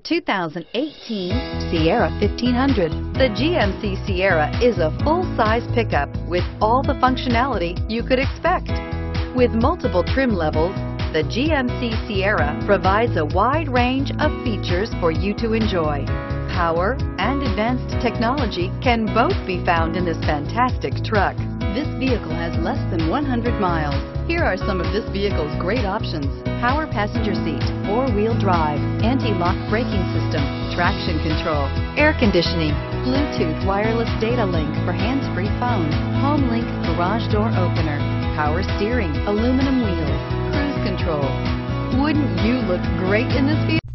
2018 Sierra 1500. The GMC Sierra is a full-size pickup with all the functionality you could expect. With multiple trim levels, the GMC Sierra provides a wide range of features for you to enjoy. Power and advanced technology can both be found in this fantastic truck. This vehicle has less than 100 miles. Here are some of this vehicle's great options. Power passenger seat, four-wheel drive, anti-lock braking system, traction control, air conditioning, Bluetooth wireless data link for hands-free phone, home link garage door opener, power steering, aluminum wheels, cruise control. Wouldn't you look great in this vehicle?